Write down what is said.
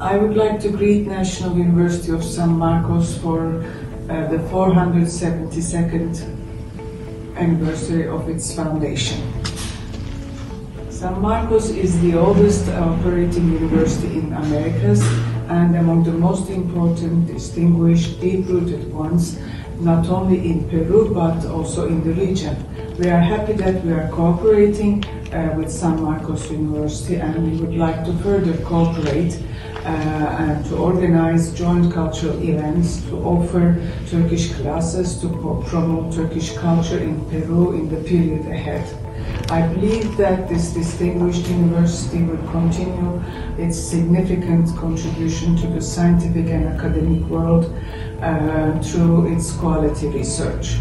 I would like to greet National University of San Marcos for uh, the 472nd anniversary of its foundation. San Marcos is the oldest operating university in Americas and among the most important, distinguished, deep-rooted ones, not only in Peru but also in the region. We are happy that we are cooperating uh, with San Marcos University and we would like to further cooperate uh, and to organize joint cultural events, to offer Turkish classes, to promote Turkish culture in Peru in the period ahead. I believe that this distinguished university will continue its significant contribution to the scientific and academic world uh, through its quality research.